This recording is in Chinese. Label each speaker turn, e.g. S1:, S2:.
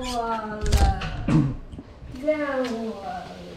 S1: 我了，让我了。